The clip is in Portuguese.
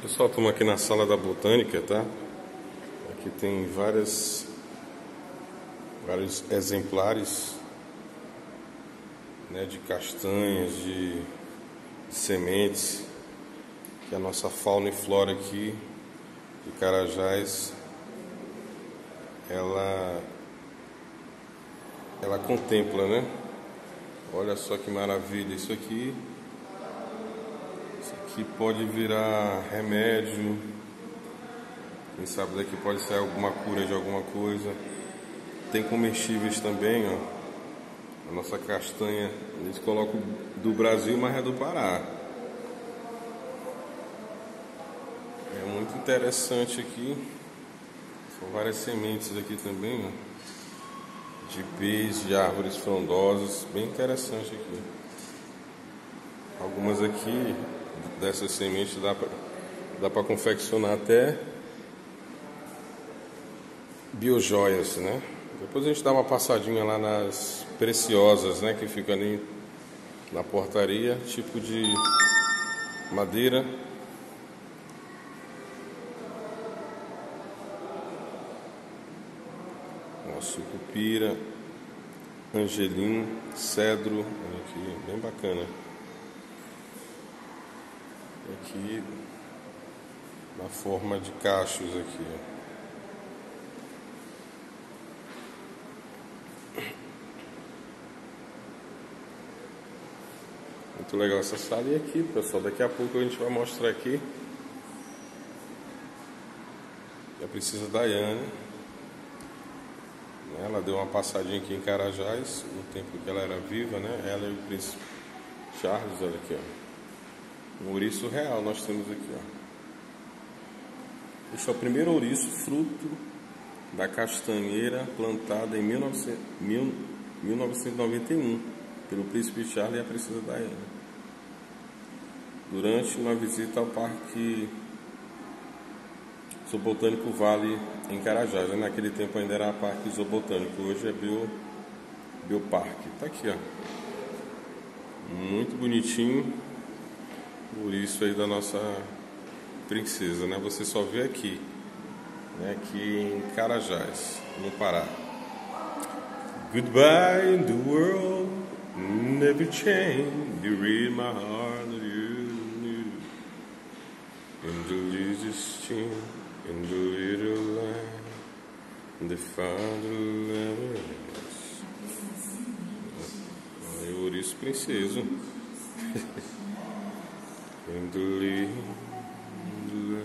Pessoal, estamos aqui na sala da botânica, tá? Aqui tem várias, vários exemplares né, de castanhas, de, de sementes, que a nossa fauna e flora aqui de Carajás, ela, ela contempla, né? Olha só que maravilha isso aqui que pode virar remédio. Quem sabe daqui pode ser alguma cura de alguma coisa. Tem comestíveis também, ó. A nossa castanha, eles colocam do Brasil, mas é do Pará. É muito interessante aqui. São várias sementes aqui também, ó. De pés, de árvores frondosas, bem interessante aqui. Algumas aqui dessas sementes dá para dá para confeccionar até biojoias, né? Depois a gente dá uma passadinha lá nas preciosas, né? Que fica ali na portaria, tipo de madeira. Ó, sucupira, angelim, cedro, aqui, bem bacana aqui na forma de cachos aqui. Muito legal essa sala e aqui, pessoal. Daqui a pouco a gente vai mostrar aqui. a princesa Daiane. Né? Ela deu uma passadinha aqui em Carajás, no tempo que ela era viva, né? Ela e o príncipe Charles, olha aqui, ó. Ouriço real nós temos aqui, ó. É o primeiro ouriço fruto da castanheira plantada em 1900, 1991 pelo príncipe Charles e a princesa Diana. Durante uma visita ao Parque Zoobotânico Vale em Carajás. Naquele tempo ainda era Parque Zoobotânico, hoje é Bio, Bioparque. Tá aqui, ó. Muito bonitinho por isso aí da nossa princesa, né? Você só vê aqui, né? Aqui em Carajás, no Pará. Goodbye in the world, never change. You read my heart, you knew. In the little stream, in the little line, the father lovers. Aí, Ouriço Princesa. And the lead, the